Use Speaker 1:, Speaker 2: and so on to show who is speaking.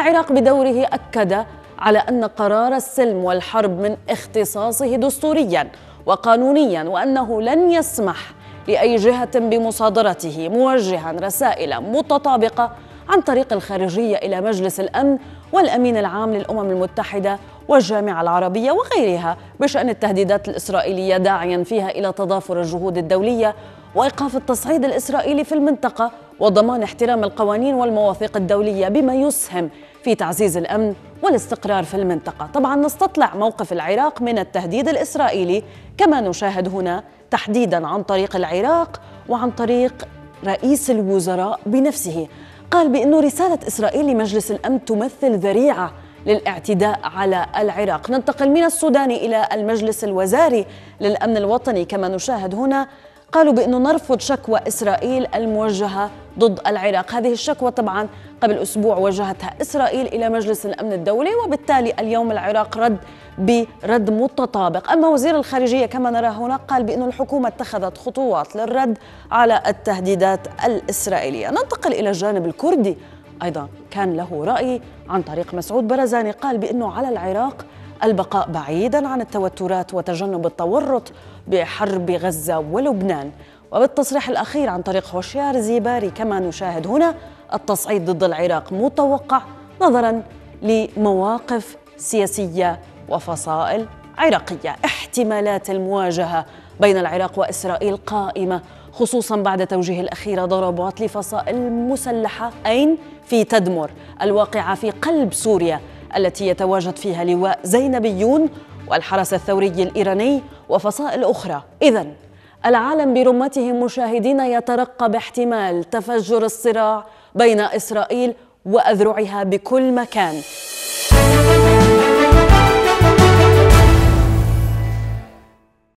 Speaker 1: العراق بدوره أكد على أن قرار السلم والحرب من اختصاصه دستوريا وقانونيا وأنه لن يسمح لأي جهة بمصادرته موجها رسائل متطابقة عن طريق الخارجية إلى مجلس الأمن والأمين العام للأمم المتحدة والجامعة العربية وغيرها بشأن التهديدات الإسرائيلية داعيا فيها إلى تضافر الجهود الدولية وإيقاف التصعيد الإسرائيلي في المنطقة وضمان احترام القوانين والمواثيق الدولية بما يسهم في تعزيز الأمن والاستقرار في المنطقة. طبعا نستطلع موقف العراق من التهديد الإسرائيلي كما نشاهد هنا تحديدا عن طريق العراق وعن طريق رئيس الوزراء بنفسه. قال بأن رسالة إسرائيل لمجلس الأمن تمثل ذريعة للاعتداء على العراق. ننتقل من السودان إلى المجلس الوزاري للأمن الوطني. كما نشاهد هنا قالوا بأنه نرفض شكوى إسرائيل الموجهة ضد العراق. هذه الشكوى طبعا قبل أسبوع وجهتها إسرائيل إلى مجلس الأمن الدولي وبالتالي اليوم العراق رد برد متطابق. أما وزير الخارجية كما نرى هنا قال بأن الحكومة اتخذت خطوات للرد على التهديدات الإسرائيلية. ننتقل إلى الجانب الكردي. أيضا كان له رأي عن طريق مسعود برزاني قال بأنه على العراق البقاء بعيدا عن التوترات وتجنب التورط بحرب غزة ولبنان. وبالتصريح الأخير عن طريق هوشيار زيباري كما نشاهد هنا التصعيد ضد العراق متوقع نظرا لمواقف سياسية وفصائل عراقية. احتمالات المواجهة بين العراق وإسرائيل قائمة خصوصا بعد توجيه الأخيرة ضربات لفصائل مسلحة أين؟ في تدمر الواقعة في قلب سوريا. التي يتواجد فيها لواء زينبيون والحرس الثوري الإيراني وفصائل أخرى. إذا العالم برمته مشاهدين يترقب احتمال تفجر الصراع بين إسرائيل وأذرعها بكل مكان.